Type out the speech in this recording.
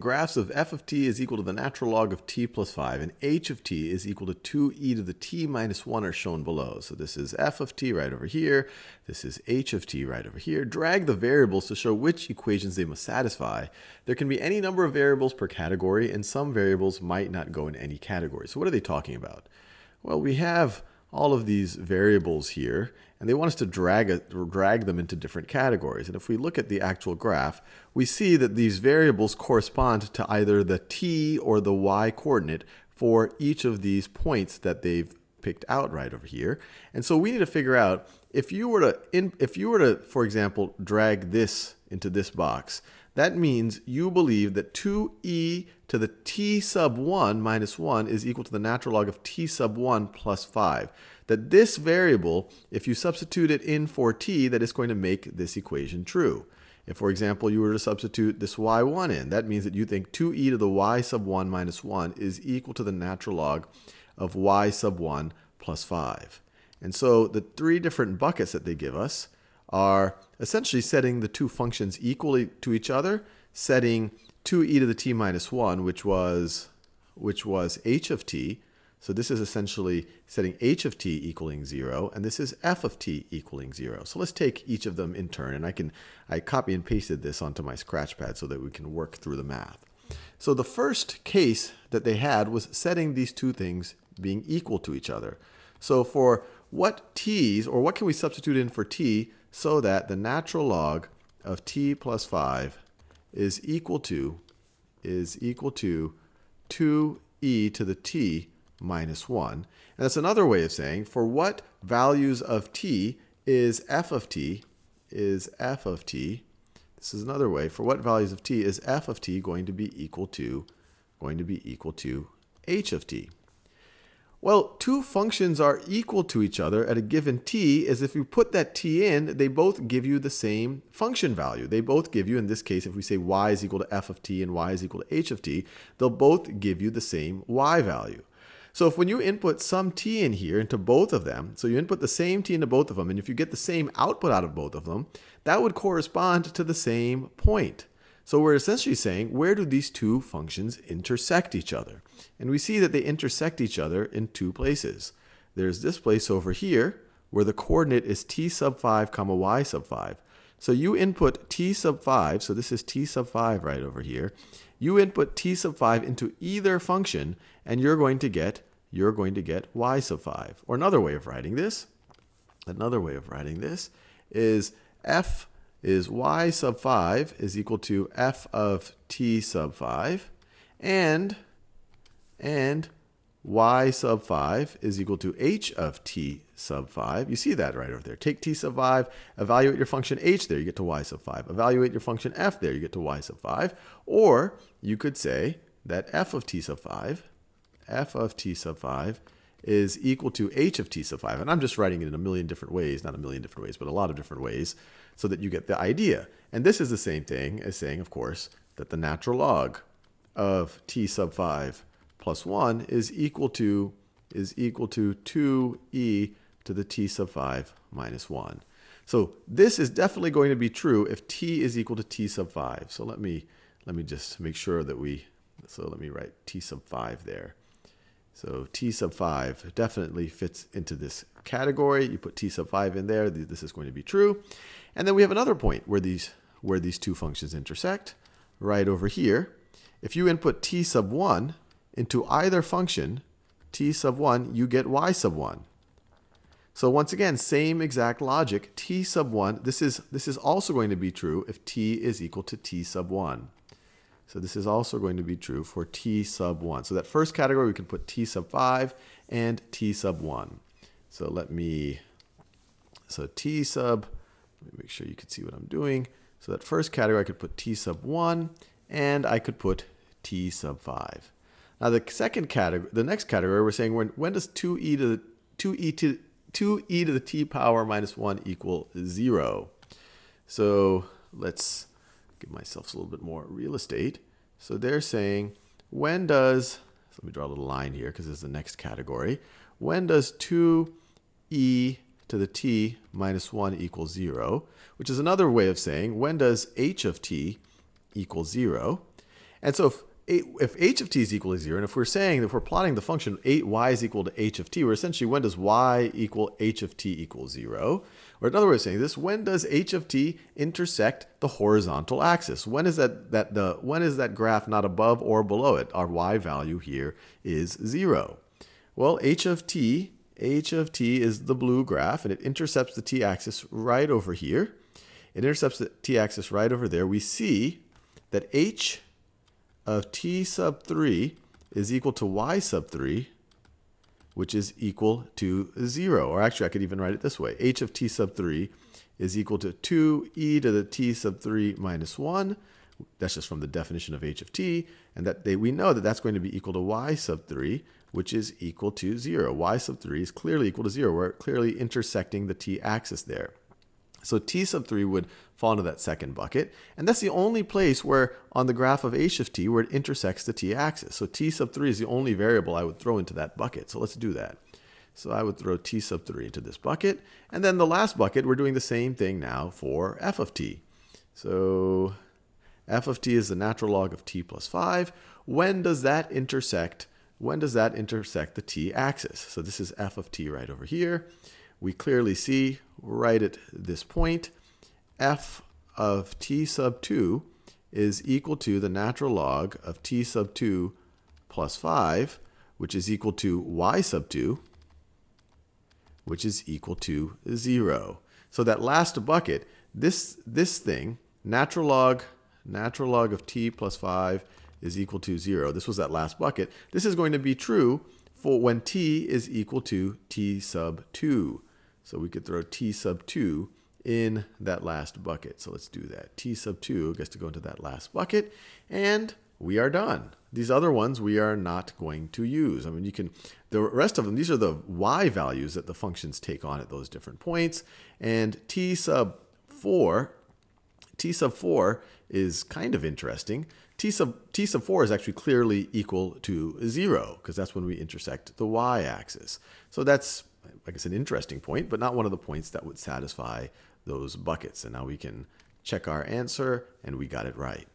graphs of f of t is equal to the natural log of t plus 5 and h of t is equal to 2e to the t minus 1 are shown below. So this is f of t right over here. This is h of t right over here. Drag the variables to show which equations they must satisfy. There can be any number of variables per category and some variables might not go in any category. So what are they talking about? Well, we have all of these variables here, and they want us to drag, it, drag them into different categories. And if we look at the actual graph, we see that these variables correspond to either the t or the y coordinate for each of these points that they've picked out right over here. And so we need to figure out if you were to, in, if you were to, for example, drag this into this box, that means you believe that 2e to the t sub 1 minus 1 is equal to the natural log of t sub 1 plus 5. That this variable, if you substitute it in for t, that is going to make this equation true. If, for example, you were to substitute this y1 in, that means that you think 2e to the y sub 1 minus 1 is equal to the natural log of y sub 1 plus 5. And so the three different buckets that they give us are essentially setting the two functions equally to each other, setting 2e to the t minus 1, which was, which was h of t. So this is essentially setting h of t equaling 0, and this is f of t equaling 0. So let's take each of them in turn, and I can I copy and pasted this onto my scratch pad so that we can work through the math. So the first case that they had was setting these two things being equal to each other. So for what t's, or what can we substitute in for t, so that the natural log of t plus 5 is equal to is equal to 2e to the t minus 1. And that's another way of saying for what values of t is f of t is f of t. This is another way for what values of t is f of t going to be equal to going to be equal to h of t. Well, two functions are equal to each other at a given t is if you put that t in, they both give you the same function value. They both give you, in this case, if we say y is equal to f of t and y is equal to h of t, they'll both give you the same y value. So if when you input some t in here into both of them, so you input the same t into both of them, and if you get the same output out of both of them, that would correspond to the same point. So we're essentially saying, where do these two functions intersect each other? And we see that they intersect each other in two places. There's this place over here, where the coordinate is t sub 5 comma y sub 5. So you input t sub 5, so this is t sub 5 right over here. You input t sub 5 into either function, and you're going to get you're going to get y sub 5. Or another way of writing this, another way of writing this is f is y sub 5 is equal to f of t sub 5 and and y sub 5 is equal to h of t sub 5. You see that right over there. Take t sub 5, evaluate your function h there, you get to y sub 5. Evaluate your function f there, you get to y sub 5. Or you could say that f of t sub 5, f of t sub 5 is equal to h of t sub 5. And I'm just writing it in a million different ways, not a million different ways, but a lot of different ways so that you get the idea. And this is the same thing as saying, of course, that the natural log of t sub 5 plus 1 is equal to is equal to 2e to the t sub 5 minus 1. So this is definitely going to be true if t is equal to t sub 5. So let me let me just make sure that we so let me write t sub 5 there. So t sub 5 definitely fits into this category. You put t sub 5 in there, this is going to be true. And then we have another point where these, where these two functions intersect, right over here. If you input t sub 1 into either function, t sub 1, you get y sub 1. So once again, same exact logic, t sub 1, this is, this is also going to be true if t is equal to t sub 1. So this is also going to be true for t sub 1. So that first category, we can put t sub 5 and t sub 1. So let me, so t sub, let me make sure you can see what I'm doing. So that first category, I could put t sub 1, and I could put t sub 5. Now the second category, the next category, we're saying when, when does 2e to the 2e to 2e to the t power minus 1 equal 0? So let's give myself a little bit more real estate. So they're saying, when does, so let me draw a little line here because this is the next category. When does 2e to the t minus 1 equal 0? Which is another way of saying, when does h of t equal 0? And so if if h of t is equal to 0, and if we're saying that if we're plotting the function 8y is equal to h of t, we're essentially when does y equal h of t equal 0? Or another way of saying this, when does h of t intersect the horizontal axis? When is that, that, the, when is that graph not above or below it? Our y value here is 0. Well, h of t, h of t is the blue graph, and it intercepts the t-axis right over here. It intercepts the t-axis right over there. We see that h of t sub 3 is equal to y sub 3, which is equal to 0. Or actually, I could even write it this way. h of t sub 3 is equal to 2e to the t sub 3 minus 1. That's just from the definition of h of t. And that they, we know that that's going to be equal to y sub 3, which is equal to 0. y sub 3 is clearly equal to 0. We're clearly intersecting the t-axis there. So t sub 3 would fall into that second bucket. And that's the only place where on the graph of h of t where it intersects the t-axis. So t sub 3 is the only variable I would throw into that bucket. So let's do that. So I would throw t sub 3 into this bucket. And then the last bucket, we're doing the same thing now for f of t. So f of t is the natural log of t plus 5. When does that intersect? When does that intersect the t-axis? So this is f of t right over here we clearly see right at this point, f of t sub 2 is equal to the natural log of t sub 2 plus 5, which is equal to y sub 2, which is equal to 0. So that last bucket, this, this thing, natural log, natural log of t plus 5 is equal to 0. This was that last bucket. This is going to be true for when t is equal to t sub 2. So we could throw t sub 2 in that last bucket. So let's do that. t sub 2 gets to go into that last bucket, and we are done. These other ones we are not going to use. I mean, you can, the rest of them, these are the y values that the functions take on at those different points. And t sub 4, t sub 4 is kind of interesting. T sub, T sub 4 is actually clearly equal to 0 because that's when we intersect the y-axis. So that's, I guess, an interesting point, but not one of the points that would satisfy those buckets. And now we can check our answer, and we got it right.